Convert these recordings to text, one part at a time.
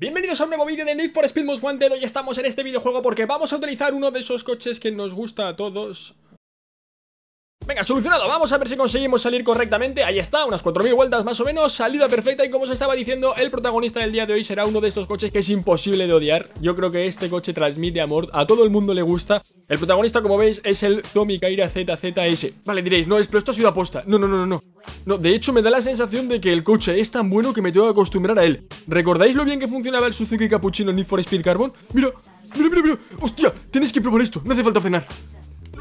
Bienvenidos a un nuevo vídeo de Need for Speed Most Wanted. Hoy estamos en este videojuego porque vamos a utilizar uno de esos coches que nos gusta a todos Venga, solucionado, vamos a ver si conseguimos salir correctamente. Ahí está, unas 4.000 vueltas más o menos. Salida perfecta y como os estaba diciendo El protagonista del día de hoy será uno de estos coches que es imposible de odiar. Yo creo que este coche transmite amor. A todo el mundo le gusta. El protagonista, como veis, es el Tommy Kaira ZZS Vale, diréis, no, es, pero esto ha sido aposta No, no, no, no, no de hecho me da la sensación de que el coche es tan bueno que me tengo que acostumbrar a él. ¿Recordáis lo bien que funcionaba el Suzuki Cappuccino Need for Speed Carbon? Mira, mira, mira, mira. Hostia, tienes que probar esto, no hace falta frenar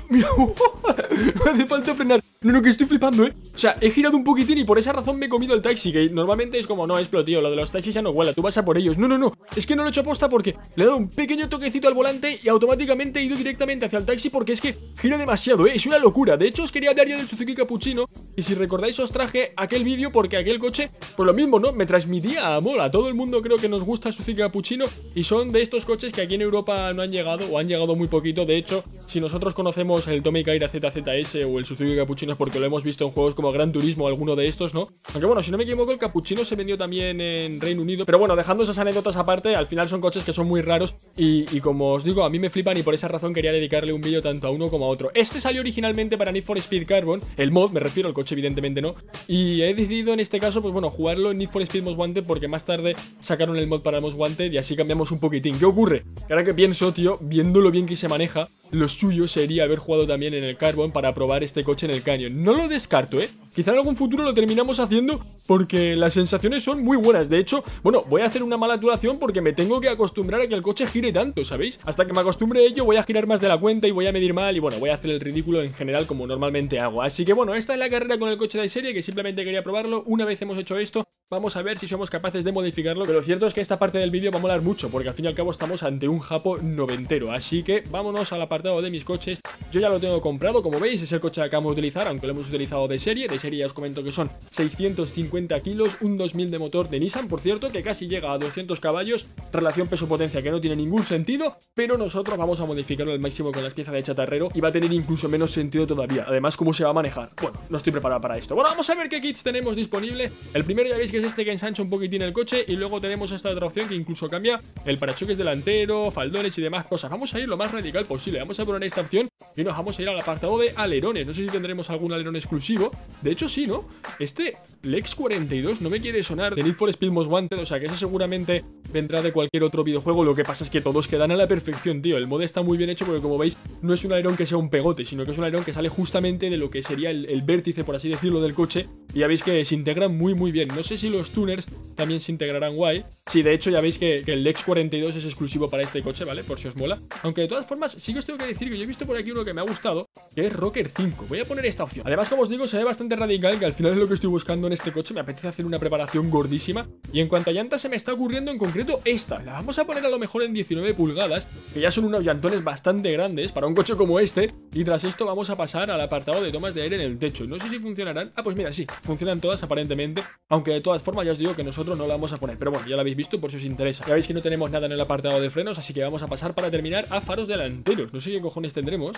No hace falta frenar No, no, que estoy flipando, ¿eh? O sea, he girado un poquitín y por esa razón me he comido el taxi Que normalmente es como, no, es tío, lo de los taxis ya no huela Tú vas a por ellos No, no, no, es que no lo he hecho aposta porque Le he dado un pequeño toquecito al volante Y automáticamente he ido directamente hacia el taxi Porque es que gira demasiado, ¿eh? Es una locura De hecho, os quería hablar ya del Suzuki Cappuccino Y si recordáis, os traje aquel vídeo Porque aquel coche, pues lo mismo, ¿no? Me transmitía amor A todo el mundo creo que nos gusta el Suzuki Cappuccino Y son de estos coches que aquí en Europa no han llegado O han llegado muy poquito De hecho, si nosotros conocemos el Tommy Kaira ZZS o el Suzuki Cappuccino es porque lo hemos visto en juegos como Gran Turismo o alguno de estos, ¿no? Aunque bueno, si no me equivoco, el Cappuccino se vendió también en Reino Unido. Pero bueno, dejando esas anécdotas aparte, al final son coches que son muy raros y, como os digo, a mí me flipan y por esa razón quería dedicarle un vídeo tanto a uno como a otro. Este salió originalmente para Need for Speed Carbon, el mod, me refiero, al coche evidentemente no. Y he decidido en este caso, pues bueno, jugarlo en Need for Speed Most Wanted porque más tarde sacaron el mod para Most Wanted y así cambiamos un poquitín. ¿Qué ocurre? ahora que pienso, tío, viendo lo bien que se maneja, lo suyo sería haber jugado también en el Carbon para probar este coche en el Canyon. No lo descarto, ¿eh? Quizá en algún futuro lo terminamos haciendo porque las sensaciones son muy buenas. De hecho, bueno, voy a hacer una mala duración porque me tengo que acostumbrar a que el coche gire tanto, ¿sabéis? Hasta que me acostumbre a ello voy a girar más de la cuenta y voy a medir mal y bueno, voy a hacer el ridículo en general como normalmente hago. Así que bueno, esta es la carrera con el coche de serie que simplemente quería probarlo. Una vez hemos hecho esto, Vamos a ver si somos capaces de modificarlo Pero lo cierto es que esta parte del vídeo va a molar mucho Porque al fin y al cabo estamos ante un japo noventero. Así que vámonos al apartado de mis coches. Yo ya lo tengo comprado, como veis Es el coche que acabamos de utilizar, aunque lo hemos utilizado de serie. De serie ya os comento que son 650 kilos Un 2000 de motor de Nissan, por cierto Que casi llega a 200 caballos Relación peso-potencia que no tiene ningún sentido Pero nosotros vamos a modificarlo al máximo con las piezas de chatarrero Y va a tener incluso menos sentido todavía. Además, cómo se va a manejar Bueno, no estoy preparado para esto. Bueno, vamos a ver qué kits tenemos disponible. El primero ya veis que es este que ensancha un poquitín el coche y luego tenemos esta otra opción que incluso cambia el parachoques delantero, faldones y demás cosas. Vamos a ir lo más radical posible, vamos a poner esta opción y nos vamos a ir al apartado de alerones. No sé si tendremos algún alerón exclusivo. De hecho sí, ¿no? Este Lex 42 no me quiere sonar de Need for Speed Most Wanted, o sea que ese seguramente vendrá de cualquier otro videojuego. Lo que pasa es que todos quedan a la perfección, tío. El mod está muy bien hecho porque como veis no es un alerón que sea un pegote, sino que es un alerón que sale justamente de lo que sería el, vértice, por así decirlo, del coche. Y ya veis que se integra muy muy bien. No sé si los tuners también se integrarán guay. Sí, de hecho ya veis que, el Lex 42 es exclusivo para este coche, ¿vale? Por si os mola. Aunque de todas formas, sí que os tengo que decir que yo he visto por aquí uno que me ha gustado, que es Rocker 5. Voy a poner esta opción. Además, como os digo, se ve bastante radical, que al final es lo que estoy buscando en este coche. Me apetece hacer una preparación gordísima. Y en cuanto a llantas, se me está ocurriendo en concreto esta. La vamos a poner a lo mejor en 19 pulgadas, que ya son unos llantones bastante grandes para un coche como este. Y tras esto vamos a pasar al apartado de tomas de aire en el techo. No sé si funcionarán. Ah, pues mira, sí, funcionan todas aparentemente. Aunque de todas formas ya os digo que nosotros no la vamos a poner Pero bueno, ya lo habéis visto por si os interesa Ya veis que no tenemos nada en el apartado de frenos Así que vamos a pasar para terminar a faros delanteros No sé qué cojones tendremos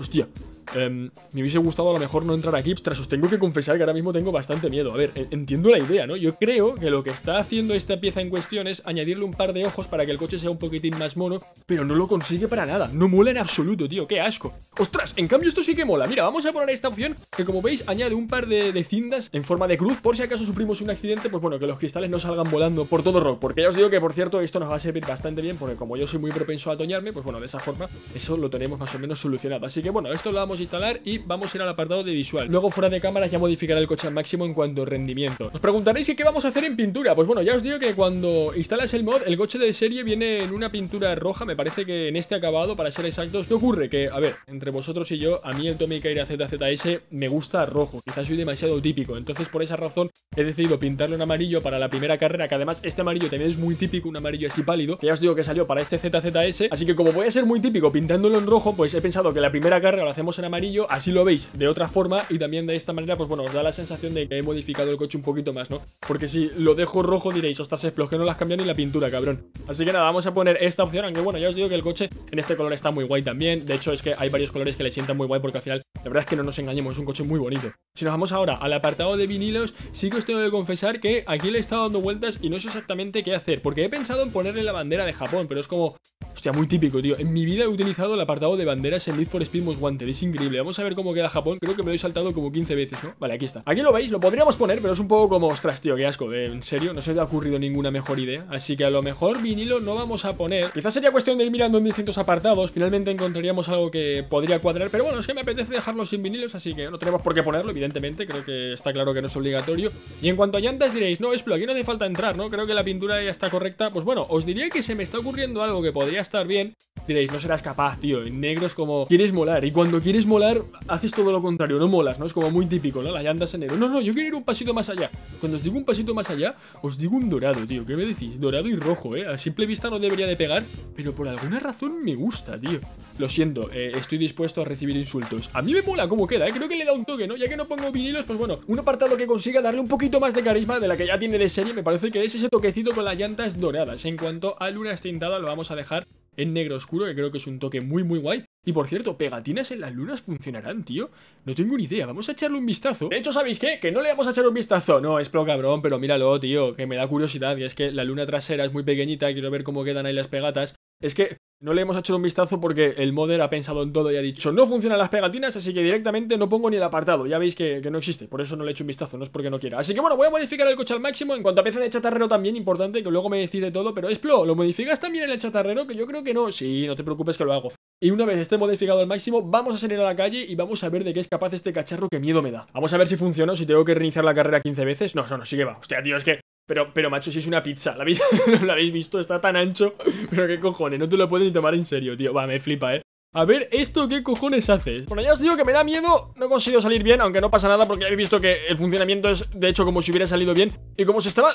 Hostia, em, me hubiese gustado a lo mejor no entrar aquí Ostras, os tengo que confesar que ahora mismo tengo bastante miedo. A ver, entiendo la idea, ¿no? Yo creo que lo que está haciendo esta pieza en cuestión es añadirle un par de ojos para que el coche sea un poquitín más mono Pero no lo consigue para nada. No mola en absoluto, tío, qué asco. Ostras, en cambio esto sí que mola. Mira, vamos a poner esta opción que como veis añade un par de, de cintas en forma de cruz. Por si acaso sufrimos un accidente, pues bueno, que los cristales no salgan volando por todo rock. Porque ya os digo que, por cierto, esto nos va a servir bastante bien Porque como yo soy muy propenso a toñarme, pues bueno, de esa forma Eso lo tenemos más o menos solucionado. Así que bueno, esto lo vamos instalar y vamos a ir al apartado de visual. Luego fuera de cámara ya modificará el coche al máximo en cuanto a rendimiento. Os preguntaréis qué vamos a hacer en pintura. Pues bueno, ya os digo que cuando instalas el mod, el coche de serie viene en una pintura roja. Me parece que en este acabado, para ser exactos ¿Qué ocurre? Que, a ver, entre vosotros y yo A mí el Tommy Kaira ZZS me gusta rojo. Quizás soy demasiado típico. Entonces por esa razón he decidido pintarlo en amarillo para la primera carrera Que además este amarillo también es muy típico, un amarillo así pálido Que ya os digo que salió para este ZZS Así que como voy a ser muy típico pintándolo en rojo Pues he pensado que la primera carrera lo hacemos en amarillo Así lo veis de otra forma Y también de esta manera, pues bueno, os da la sensación de que he modificado el coche un poquito más, ¿no? Porque si lo dejo rojo diréis, ostras, es que no las cambian ni la pintura, cabrón Así que nada, vamos a poner esta opción Aunque bueno, ya os digo que el coche en este color está muy guay también De hecho es que hay varios colores que le sientan muy guay Porque al final La verdad es que no nos engañemos, es un coche muy bonito. Si nos vamos ahora al apartado de vinilos, sí que os tengo que confesar que aquí le he estado dando vueltas y no sé exactamente qué hacer. Porque he pensado en ponerle la bandera de Japón, pero es como... Hostia, muy típico, tío. En mi vida he utilizado el apartado de banderas en Need for Speed Most Wanted. Es increíble. Vamos a ver cómo queda Japón. Creo que me lo he saltado como 15 veces, ¿no? Vale, aquí está. Aquí lo veis, lo podríamos poner, pero es un poco como... Ostras, tío, qué asco. ¿En serio? No se te ha ocurrido ninguna mejor idea. Así que a lo mejor vinilo no vamos a poner. Quizás sería cuestión de ir mirando en distintos apartados. Finalmente encontraríamos algo que podría cuadrar. Pero bueno, es que me apetece dejarlo sin vinilos, así que no tenemos por qué ponerlo, evidentemente. Creo que está claro que no es obligatorio. Y en cuanto a llantas diréis, no, Esplo, aquí no hace falta entrar, ¿no? Creo que la pintura ya está correcta. Pues bueno, os diría que se me está ocurriendo algo que podría estar bien. Diréis, no serás capaz, tío. En negro es como quieres molar. Y cuando quieres molar, haces todo lo contrario, no molas, ¿no? Es como muy típico, ¿no? Las llantas en negro. No, no, yo quiero ir un pasito más allá. Cuando os digo un pasito más allá, os digo un dorado, tío. ¿Qué me decís? Dorado y rojo, ¿eh? A simple vista no debería de pegar, pero por alguna razón me gusta, tío. Lo siento, eh, estoy dispuesto a recibir insultos. A mí me mola cómo queda, ¿eh? Creo que le da un toque, ¿no? Ya que no pongo vinilos, pues bueno, un apartado que consiga darle un poquito más de carisma de la que ya tiene de serie, me parece que es ese toquecito con las llantas doradas. En cuanto a luna estintada, lo vamos a dejar en negro oscuro, que creo que es un toque muy muy guay. Y por cierto, pegatinas en las lunas funcionarán, tío. No tengo ni idea, vamos a echarle un vistazo. De hecho, ¿sabéis qué? Que no le vamos a echar un vistazo. No, es pro cabrón, pero míralo, tío, que me da curiosidad. Y es que la luna trasera es muy pequeñita, quiero ver cómo quedan ahí las pegatas. Es que no le hemos hecho un vistazo porque el modder ha pensado en todo y ha dicho no funcionan las pegatinas, así que directamente no pongo ni el apartado. Ya veis que, no existe, por eso no le he hecho un vistazo, no es porque no quiera. Así que bueno, voy a modificar el coche al máximo. En cuanto a pieza de chatarrero también, importante, que luego me decide todo. Pero Esplo, ¿lo modificas también en el chatarrero? Que yo creo que no. Sí, no te preocupes que lo hago. Y una vez esté modificado al máximo, vamos a salir a la calle y vamos a ver de qué es capaz este cacharro que miedo me da. Vamos a ver si funciona si tengo que reiniciar la carrera 15 veces. No, no, no, sí que va. Hostia, tío, es que pero, pero macho, si es una pizza, ¿la habéis, ¿la visto? Está tan ancho Pero qué cojones, no te lo puedes ni tomar en serio, tío Va, me flipa, ¿eh? A ver, ¿esto qué cojones haces? Bueno, ya os digo que me da miedo No consigo salir bien, aunque no pasa nada Porque habéis visto que el funcionamiento es, de hecho, como si hubiera salido bien Y como se estaba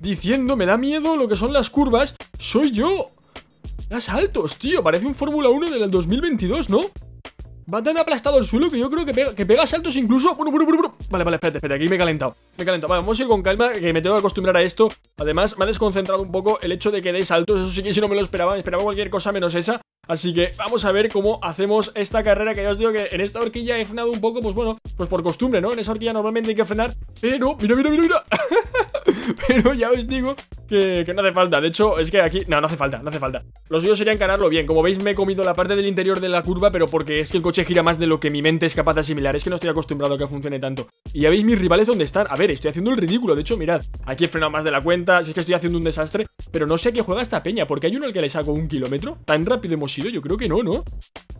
diciendo, me da miedo lo que son las curvas Soy yo Las altos, tío, parece un Fórmula 1 del 2022, ¿no? Va tan aplastado el suelo que yo creo que pega, que pega saltos incluso bueno, bueno, Vale, vale, espérate, espérate, aquí me he calentado Me he calentado, vale, vamos a ir con calma Que me tengo que acostumbrar a esto. Además, me ha desconcentrado un poco el hecho de que dé saltos Eso sí que si no me lo esperaba, me esperaba cualquier cosa menos esa. Así que vamos a ver cómo hacemos esta carrera Que ya os digo que en esta horquilla he frenado un poco Pues bueno, pues por costumbre, ¿no? En esa horquilla normalmente hay que frenar Pero, mira, mira, mira, mira. Pero ya os digo que, no hace falta. De hecho, es que aquí... No, no hace falta, no hace falta. Lo suyo sería encararlo bien. Como veis me he comido la parte del interior de la curva Pero porque es que el coche gira más de lo que mi mente es capaz de asimilar. Es que no estoy acostumbrado a que funcione tanto. Y ya veis mis rivales dónde están. A ver, estoy haciendo el ridículo De hecho, mirad. Aquí he frenado más de la cuenta Si es que estoy haciendo un desastre Pero no sé qué juega esta peña Porque hay uno al que le saco un kilómetro. Tan rápido hemos ido Yo creo que no, ¿no?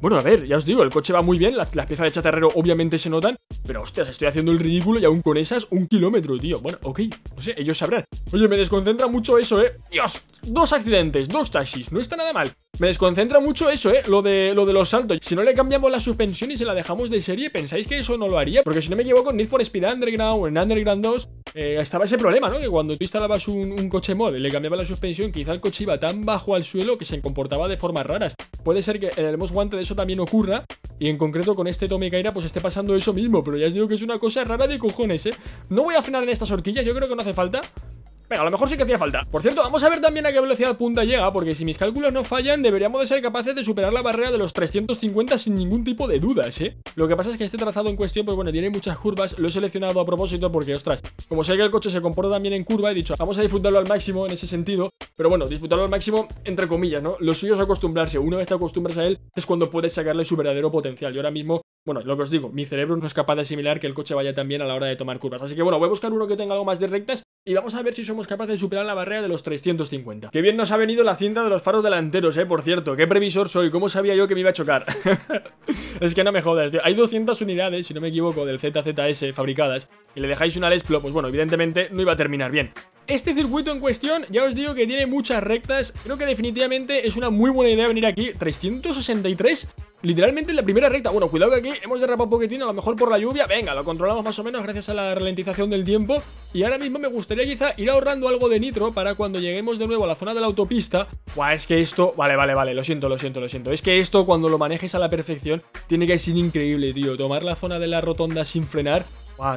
Bueno, a ver, ya os digo El coche va muy bien Las, las piezas de chatarrero obviamente se notan Pero, hostias, estoy haciendo el ridículo Y aún con esas, un kilómetro, tío. Bueno, ok No sé, ellos sabrán. Oye, me desconcentra mucho eso, ¿eh? ¡Dios! Dos accidentes, dos taxis, no está nada mal Me desconcentra mucho eso, ¿eh? Lo de, lo de los saltos Si no le cambiamos la suspensión y se la dejamos de serie ¿Pensáis que eso no lo haría? Porque si no me equivoco, en Need for Speed Underground o en Underground 2 eh, Estaba ese problema, ¿no? Que cuando tú instalabas un, coche mod y le cambiabas la suspensión Quizá el coche iba tan bajo al suelo que se comportaba de formas raras Puede ser que en el Most Wanted eso también ocurra Y en concreto con este Tommy Kaira pues esté pasando eso mismo Pero ya os digo que es una cosa rara de cojones, ¿eh? No voy a frenar en estas horquillas, yo creo que no hace falta Venga, a lo mejor sí que hacía falta Por cierto, vamos a ver también a qué velocidad punta llega Porque si mis cálculos no fallan, deberíamos de ser capaces de superar la barrera de los 350 sin ningún tipo de dudas, ¿eh? Lo que pasa es que este trazado en cuestión, pues bueno, tiene muchas curvas Lo he seleccionado a propósito porque, ostras Como sé que el coche se comporta también en curva He dicho, vamos a disfrutarlo al máximo en ese sentido Pero bueno, disfrutarlo al máximo entre comillas, ¿no? Lo suyo es acostumbrarse Una vez te acostumbras a él, es cuando puedes sacarle su verdadero potencial Y ahora mismo bueno, lo que os digo, mi cerebro no es capaz de asimilar que el coche vaya tan bien a la hora de tomar curvas Así que bueno, voy a buscar uno que tenga algo más de rectas Y vamos a ver si somos capaces de superar la barrera de los 350 Qué bien nos ha venido la cinta de los faros delanteros, eh, por cierto. Qué previsor soy, ¿cómo sabía yo que me iba a chocar? es que no me jodas, tío. Hay 200 unidades, si no me equivoco, del ZZS fabricadas Y le dejáis una Lesplo, pues bueno, evidentemente no iba a terminar bien. Este circuito en cuestión, ya os digo que tiene muchas rectas. Creo que definitivamente es una muy buena idea venir aquí. 363 Literalmente en la primera recta, bueno, cuidado que aquí hemos derrapado un poquitín, a lo mejor por la lluvia. Venga, lo controlamos más o menos gracias a la ralentización del tiempo. Y ahora mismo me gustaría quizá ir ahorrando algo de nitro Para cuando lleguemos de nuevo a la zona de la autopista. Buah, es que esto... Vale, vale, vale, lo siento, lo siento, lo siento. Es que esto cuando lo manejes a la perfección Tiene que ser increíble, tío. Tomar la zona de la rotonda sin frenar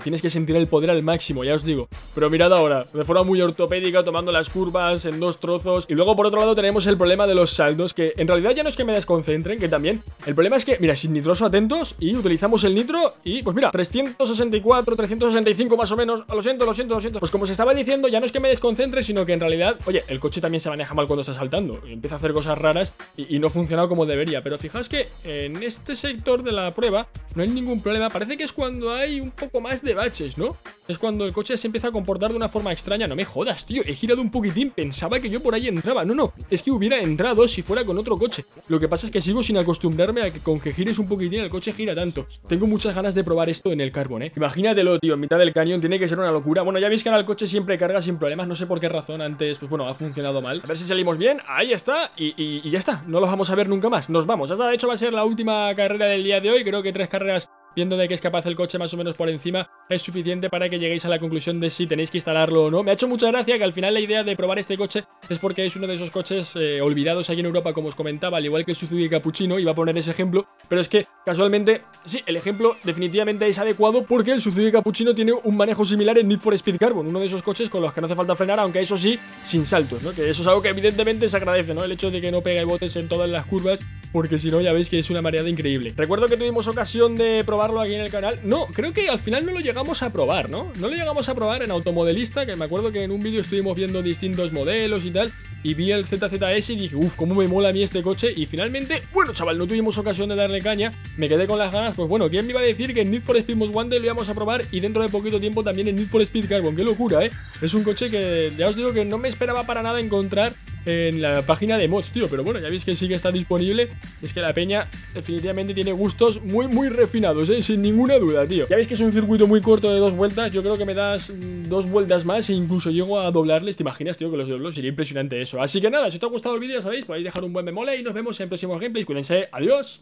tienes que sentir el poder al máximo, ya os digo. Pero mirad ahora, de forma muy ortopédica, tomando las curvas en dos trozos. Y luego por otro lado tenemos el problema de los saldos, que en realidad ya no es que me desconcentren, que también. El problema es que, mira, sin nitroso atentos y utilizamos el nitro y pues mira, 364, 365 más o menos. Lo siento, lo siento, lo siento. Pues como se estaba diciendo, ya no es que me desconcentre, sino que en realidad, oye, el coche también se maneja mal cuando está saltando. Y empieza a hacer cosas raras y, y no funciona como debería. Pero fijaos que en este sector de la prueba no hay ningún problema. Parece que es cuando hay un poco más de baches, ¿no? Es cuando el coche se empieza a comportar de una forma extraña. No me jodas, tío. He girado un poquitín. Pensaba que yo por ahí entraba. No, no. Es que hubiera entrado si fuera con otro coche. Lo que pasa es que sigo sin acostumbrarme a que con que gires un poquitín el coche gira tanto. Tengo muchas ganas de probar esto en el Carbon, ¿eh? Imagínatelo, tío. En mitad del cañón tiene que ser una locura. Bueno, ya veis que ahora el coche siempre carga sin problemas. No sé por qué razón antes, pues bueno, ha funcionado mal. A ver si salimos bien. Ahí está. Y, ya está. No lo vamos a ver nunca más. Nos vamos. Hasta de hecho va a ser la última carrera del día de hoy. Creo que tres carreras viendo de que es capaz el coche más o menos por encima, es suficiente para que lleguéis a la conclusión de si tenéis que instalarlo o no. Me ha hecho mucha gracia que al final la idea de probar este coche es porque es uno de esos coches eh, olvidados aquí en Europa, como os comentaba, al igual que el Suzuki Cappuccino, iba a poner ese ejemplo, pero es que casualmente, sí, el ejemplo definitivamente es adecuado porque el Suzuki Cappuccino tiene un manejo similar en Need for Speed Carbon, uno de esos coches con los que no hace falta frenar, aunque eso sí, sin saltos, ¿no? Que eso es algo que evidentemente se agradece, ¿no? El hecho de que no pegue botes en todas las curvas, porque si no ya veis que es una mareada increíble. Recuerdo que tuvimos ocasión de aquí en el canal, no, creo que al final no lo llegamos a probar, ¿no? No lo llegamos a probar en Automodelista, que me acuerdo que en un vídeo estuvimos viendo distintos modelos y tal, y vi el ZZS y dije, uff, cómo me mola a mí este coche, y finalmente, bueno, chaval, no tuvimos ocasión de darle caña, me quedé con las ganas, pues bueno, ¿quién me iba a decir que en Need for Speed Most Wanted lo íbamos a probar y dentro de poquito tiempo también en Need for Speed Carbon? ¡Qué locura, eh! Es un coche que ya os digo que no me esperaba para nada encontrar en la página de mods, tío. Pero bueno, ya veis que sí que está disponible. Es que la peña definitivamente tiene gustos muy, muy refinados, ¿eh? Sin ninguna duda, tío. Ya veis que es un circuito muy corto de dos vueltas. Yo creo que me das mm, dos vueltas más e incluso llego a doblarles. ¿Te imaginas, tío, que los doblos? Sería impresionante eso. Así que nada, si os ha gustado el vídeo, ya sabéis, podéis dejar un buen memole y nos vemos en próximos gameplays. Cuídense, adiós.